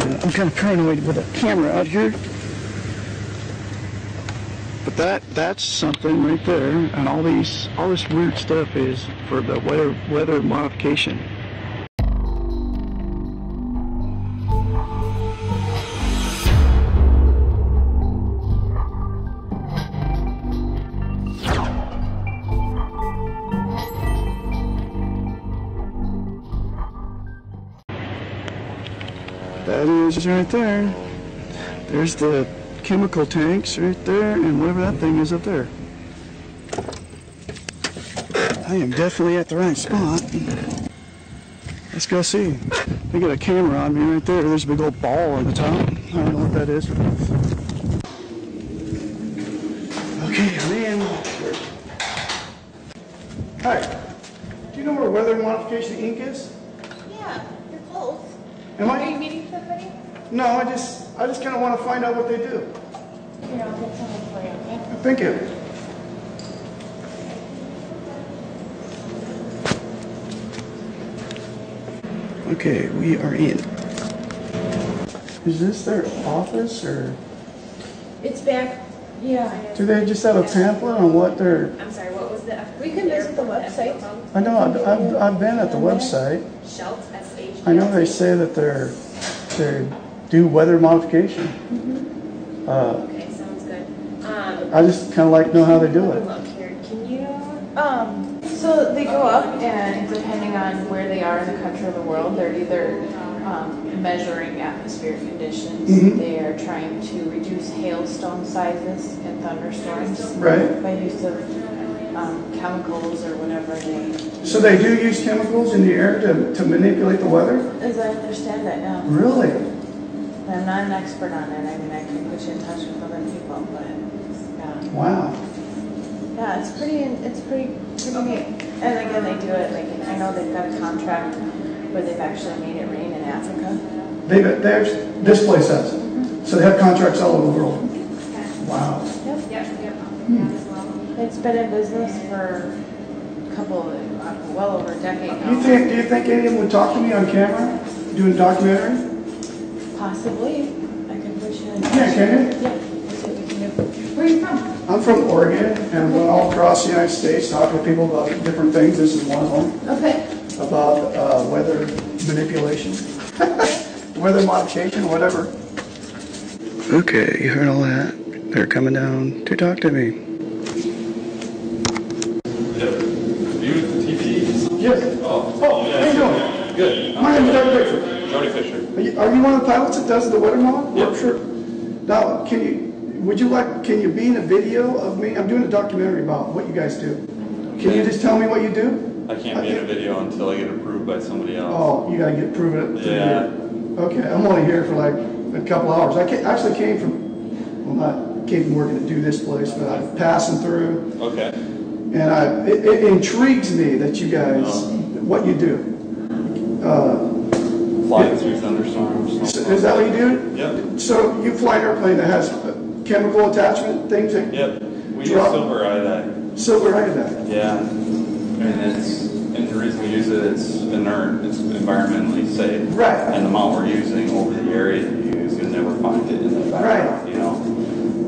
Uh, I'm kind of paranoid with a camera out here. But that that's something right there, and all these all this weird stuff is for the weather weather modification. That is right there. There's the chemical tanks right there, and whatever that thing is up there. I am definitely at the right spot. Let's go see. They got a camera on me right there. There's a big old ball on the top. I don't know what that is. Okay, I'm in. Hi. Do you know where Weather Modification Inc. is? Yeah, you're close. Am Are you I? meeting somebody? No, I just, I just kind of want to find out what they do. Here, I'll get someone for you, okay? Thank you. Okay, we are in. Is this their office or It's back, yeah. do they just have a pamphlet on what they're, I'm sorry, what was the? We can visit the website. I know, I've, I've, I've been at the website. Schultz, S-H. I know they say that they're, they do weather modification. Uh, Okay, sounds good. Um, I just kind of like know how they do it. look here, can you, Um, so they go up and depending on where they are in the country or the world, they're either um, measuring atmospheric conditions. Mhm. They are trying to reduce hailstone sizes in thunderstorms. Right. By use of um, chemicals or whatever they, So they do use chemicals in the air to, to manipulate the weather? as I understand it now. Really? I'm not an expert on it. I mean, I can put you in touch with other people, but yeah. Wow. Yeah, it's pretty, it's pretty, pretty neat. And again, they do it, like, I know they've got a contract where they've actually made it rain in Africa. They, there's, this place has. So they have contracts all over the world. Wow. Yep. yep, yep, that as well. It's been in business for a couple, uh, well over a decade Do you now. think, do you think any of them would talk to me on camera, doing a documentary? Possibly. I can put you in touch. Yeah, can you? Yeah, let's see what we can do. Where are you from? I'm from Oregon and went all across the United States talking to people about different things. This is one of them, Okay. about uh, weather manipulation, weather modification, whatever. Okay, you heard all that. They're coming down to talk to me. Yep. You with the TVs? Yes. Oh. Oh, how you doing? Good. My name is Doug Bickford. Jody Fisher. Are you, are you one of the pilots that does the weather mod? Yep. Sure. Now, can you, would you like, can you be in a video of me? I'm doing a documentary about what you guys do. Can you just tell me what you do? I can't be in a video until I get approved by somebody else. Oh, you gotta get it. Yeah. Okay, I'm only here for like a couple hours. I ca- actually came from, well, not came from working to do this place, but I'm passing through. Okay. And I, it, it intrigues me that you guys, what you do. Uh, Flying through thunderstorms. so Is that what you do? Yep. So you fly an airplane that has chemical attachment, things that Yep. We use silver iodide. silver iodide. Yeah. And it's, and the reason we use it, it's inert, it's environmentally safe. Right. And the amount we're using over the area you use, you'll never find it in the background, you know?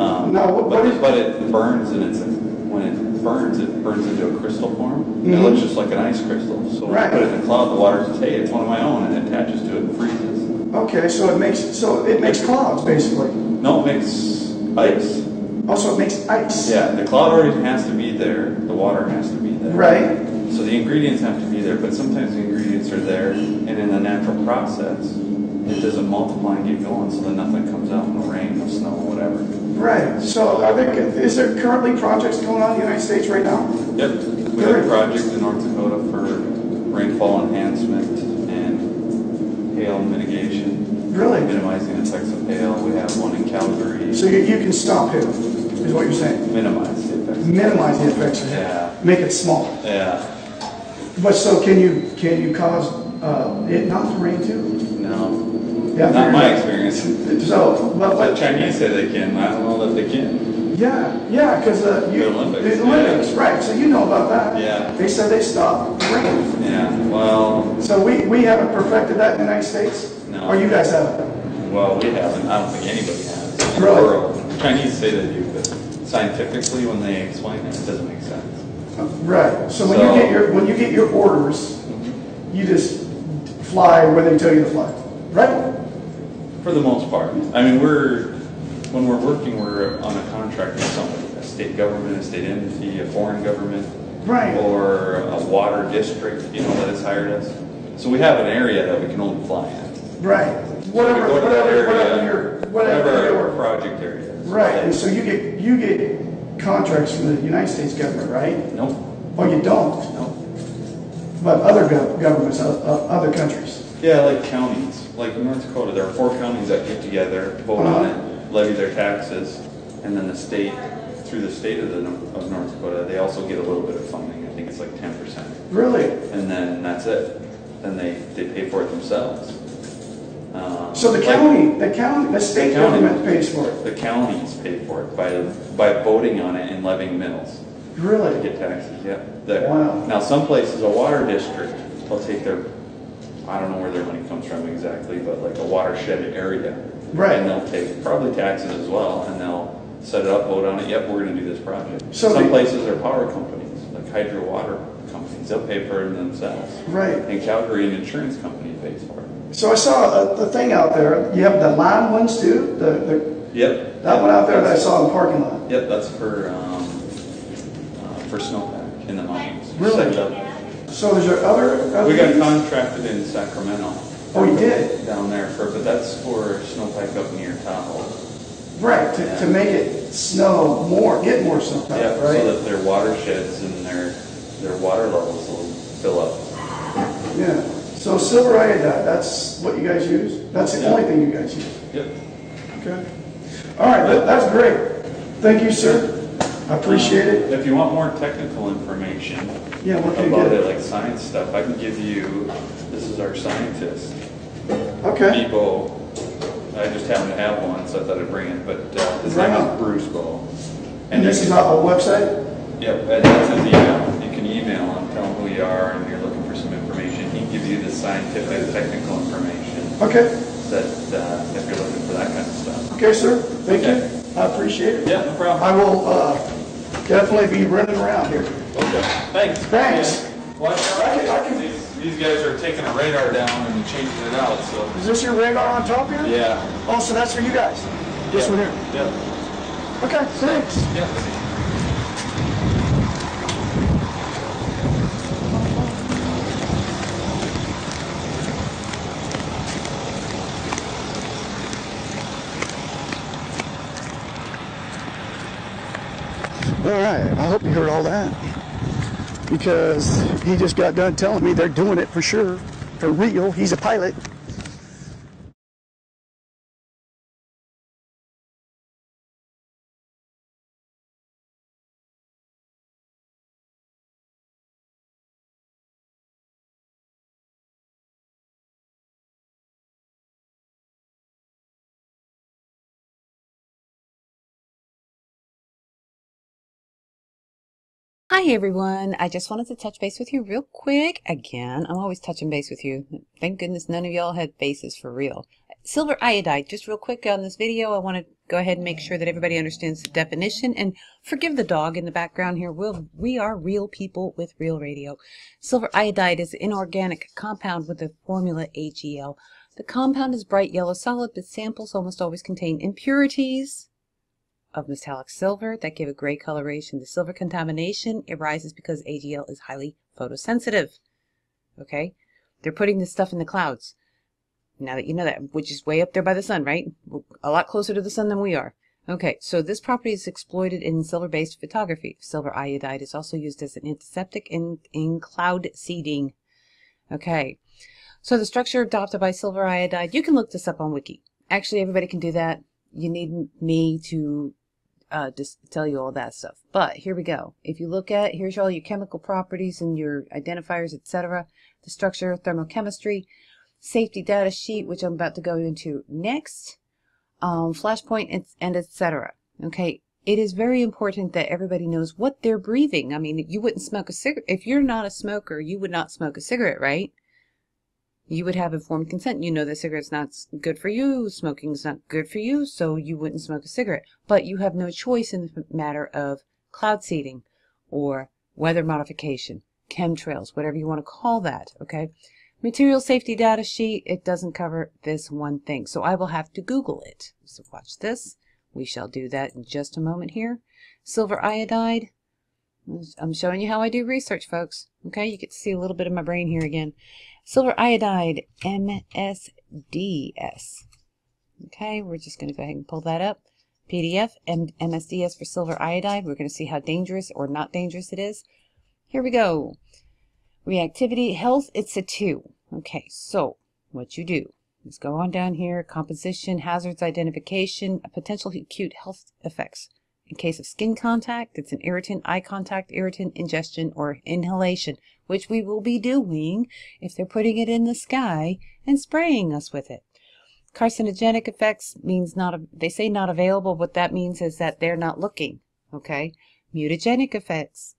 Um, Now, what- but what But it burns and it's, when it burns, it burns into a crystal form. And It mm-hmm. looks just like an ice crystal. So when you Right. put it in the cloud, the water says, hey, it's one of my own, and it attaches to it and freezes. Okay, so it makes, so it makes clouds, basically. No, it makes ice. Also, it makes ice. Yeah, the cloud already has to be there, the water has to be there. Right? So the ingredients have to be there, but sometimes the ingredients are there, and in the natural process, it doesn't multiply and get going, so then nothing comes out, no rain, no snow, whatever. Right. So are there, is there currently projects going on in the United States right now? Yep, we have a project in North Dakota for rainfall enhancement and hail mitigation. Really? Minimizing the effects of hail. We have one in Calgary. So you, you can stop hail, is what you're saying? Minimize the effects. Minimize the effects of hail. Yeah, Make it small. yeah, But so can you, can you cause, uh, it not to rain too? no, Yeah, not my experience. So, but, The but, Chinese say they can, I know that they can. yeah, yeah, because, uh, you. The Olympics, The Olympics, right, so you know about that. Yeah. They said they stopped rain. Yeah, well, So we, we haven't perfected that in the United States? No. Or you guys haven't? Well, we haven't, I don't think anybody has. in the Really? world. Chinese say they do, but scientifically, when they explain it, it doesn't make sense. Right, so when you get your, when you get your orders, you just fly where they tell you to fly, right? For the most part. I mean, we're, when we're working, we're on a contract with somebody, a state government, a state entity, a foreign government. Right. Or a water district, you know, that has hired us. So we have an area that we can only fly in. Right, whatever, that whatever, area, whatever your, whatever Whatever your, project area is. right, and so you get, you get contracts from the United States government, right? Nope, Or you don't, nope. but other gov- governments, o- other countries. Yeah, like counties, like North Dakota, there are four counties that get together, vote on Uh-huh. it, levy their taxes, and then the state, through the state of the, of North Dakota, they also get a little bit of funding, I think it's like ten percent. Really? And then that's it, then they, they pay for it themselves. Um, So the like, county, the county, the state The county. government pays for it? The counties pay for it by, by voting on it and levying mills. to Really? get taxes, yeah. Wow. Now, some places, a water district, they'll take their, I don't know where their money comes from exactly, but like a watershed area. Right. And they'll take probably taxes as well, and they'll set it up, vote on it, yep, we're gonna do this project. So Some the- places are power companies, like hydro water companies, they'll pay for it themselves. Right. And Calgary, an insurance company pays for it. So I saw a, a thing out there, you have the lime ones too, the, the, Yep. that one out there that I saw in the parking lot. Yep, that's for, um, uh, for snowpack in the mountains. Really? So is there other? other We got contracted in Sacramento. Oh, you did? Down there for, but that's for snowpack up near Tahoe. Right, to, to make it snow more, get more snow, Yeah, so right? that their watersheds and their, their water levels will fill up. Yeah, so silver iodide, that's what you guys use? That's the Yeah. only thing you guys use? Yep. Okay. All right, that- that's great. Thank you, sir. I appreciate it. If you want more technical information Yeah, what can you about get? it, like science stuff, I can give you, this is our scientist, Okay, Boe. I just happen to have one, so I thought I'd bring it, but uh, his Right name on. is Bruce Boe. and this is on website? Yep, and that's his email. You can email him, tell him who you are, and you're looking for some information. He can give you the scientific, technical information Okay, that, uh, if you're looking for that kind of stuff. okay, sir, thank you. I appreciate it. Yeah, no problem. I will, uh, definitely be running around here. Okay, thanks. Thanks. Yeah. Out. I can- I can- These, guys are taking a radar down and changing it out, so. Is this your radar on top here? Yeah. Oh, so that's for you guys? This one here? Yep. Okay, thanks. Yep. All right, I hope you heard all that. Because he just got done telling me they're doing it for sure, for real. He's a pilot. Hi everyone. I just wanted to touch base with you real quick. Again, I'm always touching base with you. Thank goodness none of y'all had bases for real. Silver iodide, just real quick on this video, I want to go ahead and make sure that everybody understands the definition and forgive the dog in the background here. We'll, we are real people with real radio. Silver iodide is an inorganic compound with the formula AgL. The compound is bright yellow solid, but samples almost always contain impurities, of metallic silver that give a gray coloration. The silver contamination arises because AgL is highly photosensitive. Okay? They're putting this stuff in the clouds. Now that you know that, which is way up there by the sun, right? A lot closer to the sun than we are. Okay, so this property is exploited in silver-based photography. Silver iodide is also used as an antiseptic in, in cloud seeding. Okay, so the structure adopted by silver iodide, you can look this up on Wiki. Actually, everybody can do that. You need me to uh, just tell you all that stuff. But here we go. If you look at, here's all your chemical properties and your identifiers, etc. The structure, thermochemistry, safety data sheet, which I'm about to go into next, um, flashpoint, and, and etc. Okay, it is very important that everybody knows what they're breathing. I mean, you wouldn't smoke a cigarette. If you're not a smoker, you would not smoke a cigarette, right? You would have informed consent. You know that cigarette's not good for you, smoking's not good for you, so you wouldn't smoke a cigarette. But you have no choice in the matter of cloud seeding or weather modification, chemtrails, whatever you want to call that, okay? Material safety data sheet, it doesn't cover this one thing, so I will have to Google it. So watch this. We shall do that in just a moment here. Silver iodide. I'm showing you how I do research, folks. Okay, you get to see a little bit of my brain here again. Silver iodide, MSDS. Okay, we're just going to go ahead and pull that up. PDF, M- MSDS for silver iodide. We're going to see how dangerous or not dangerous it is. Here we go. Reactivity, health, it's a 2. Okay, so what you do is go on down here, composition, hazards identification, potential acute health effects. In case of skin contact, it's an irritant, eye contact, irritant, ingestion, or inhalation, which we will be doing if they're putting it in the sky and spraying us with it. Carcinogenic effects means not, they say not available. What that means is that they're not looking. Okay. Mutagenic effects,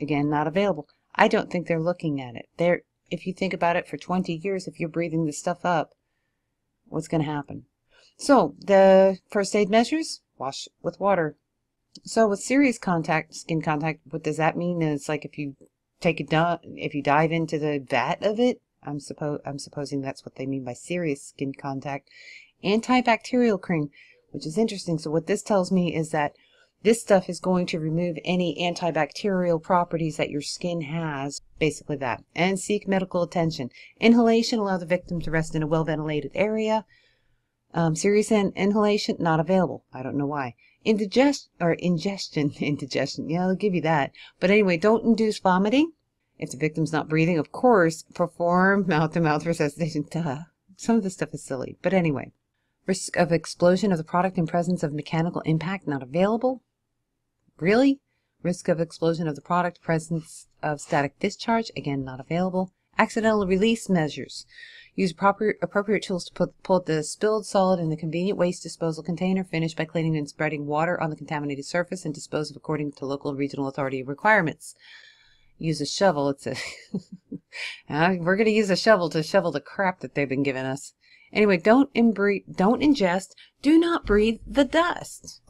again, not available. I don't think they're looking at it. They're, if you think about it for 20 years, if you're breathing this stuff up, what's going to happen? So the first aid measures, wash with water. So with serious contact, skin contact, what does that mean? Is like if you take a di- if you dive into the vat of it, I'm suppose I'm supposing that's what they mean by serious skin contact. Antibacterial cream, which is interesting. So what this tells me is that this stuff is going to remove any antibacterial properties that your skin has, basically that. And seek medical attention. Inhalation, allow the victim to rest in a well ventilated area. Um, serious in- inhalation, not available. I don't know why. Indigest or ingestion, indigestion. Yeah, I'll give you that. But anyway, don't induce vomiting. If the victim's not breathing, of course, perform mouth-to-mouth resuscitation. Duh. Some of this stuff is silly. But anyway, risk of explosion of the product in presence of mechanical impact not available. Really? Risk of explosion of the product, presence of static discharge, again not available. Accidental release measures. Use proper, appropriate tools to put, put the spilled solid in the convenient waste disposal container. Finish by cleaning and spreading water on the contaminated surface and dispose of according to local and regional authority requirements. Use a shovel. It's a. Uh, we're going to use a shovel to shovel the crap that they've been giving us. Anyway, don't imbre- don't ingest. Do not breathe the dust.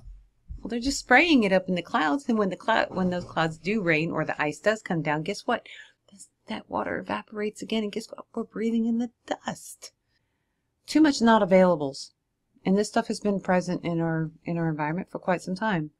Well, they're just spraying it up in the clouds, and when the cloud when those clouds do rain or the ice does come down, guess what? That water evaporates again, and guess what? We're breathing in the dust. Too much not availables, and this stuff has been present in our in our environment for quite some time.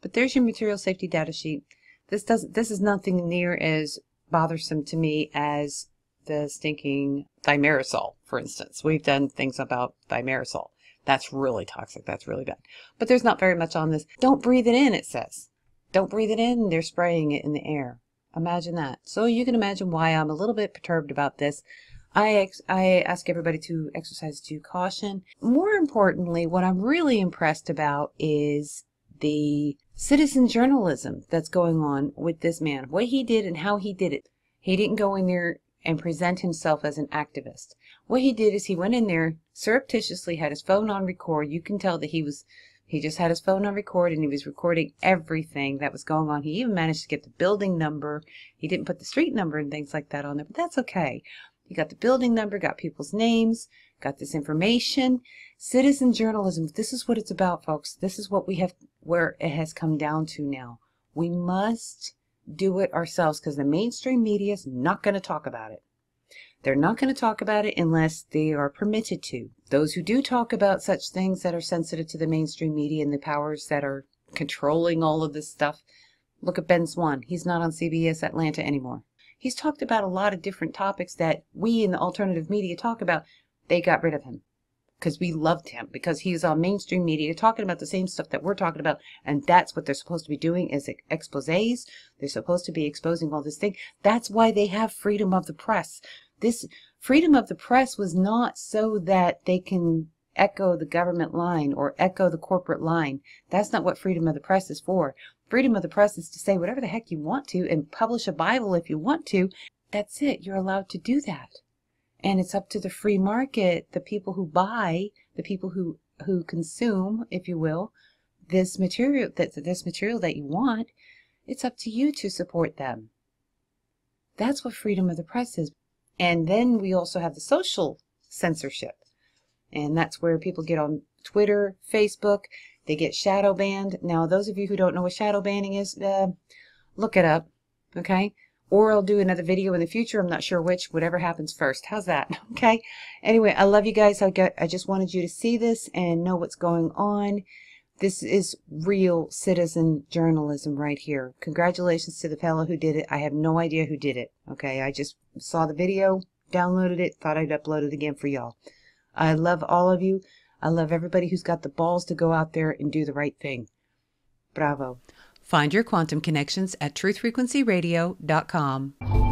But there's your material safety data sheet. This does this is nothing near as bothersome to me as the stinking thimerosal, for instance. We've done things about thimerosal. That's really toxic. That's really bad. But there's not very much on this. Don't breathe it in, it says. Don't breathe it in. They're spraying it in the air. Imagine that. So you can imagine why I'm a little bit perturbed about this. I I ask everybody to exercise due caution. More importantly, what I'm really impressed about is the citizen journalism that's going on with this man. What he did and how he did it. He didn't go in there and present himself as an activist. What he did is he went in there surreptitiously, had his phone on record. You can tell that he was, he just had his phone on record and he was recording everything that was going on. He even managed to get the building number. He didn't put the street number and things like that on there, but that's okay. He got the building number, got people's names, got this information. Citizen journalism, this is what it's about, folks. This is what we have, where it has come down to now. We must do it ourselves because the mainstream media is not going to talk about it. They're not going to talk about it unless they are permitted to. Those who do talk about such things that are sensitive to the mainstream media and the powers that are controlling all of this stuff, look at Ben Swann. He's not on CBS Atlanta anymore. He's talked about a lot of different topics that we in the alternative media talk about. They got rid of him because we loved him because he was on mainstream media talking about the same stuff that we're talking about and that's what they're supposed to be doing is exposés they're supposed to be exposing all this thing that's why they have freedom of the press this freedom of the press was not so that they can echo the government line or echo the corporate line. That's not what freedom of the press is for. Freedom of the press is to say whatever the heck you want to and publish a bible if you want to. That's it. You're allowed to do that. And it's up to the free market the people who buy the people who who consume if you will this material that this material that you want. It's up to you to support them. That's what freedom of the press is And then we also have the social censorship. And that's where people get on Twitter, Facebook, they get shadow banned. Now, those of you who don't know what shadow banning is, uh, look it up, okay? Or I'll do another video in the future. I'm not sure which, whatever happens first. How's that? Okay. Anyway, I love you guys. I got, I just wanted you to see this and know what's going on. This is real citizen journalism right here. Congratulations to the fellow who did it. I have no idea who did it. Okay. I just saw the video, downloaded it, thought I'd upload it again for y'all. I love all of you. I love everybody who's got the balls to go out there and do the right thing. Bravo. Find your quantum connections at truthfrequencyradio.com.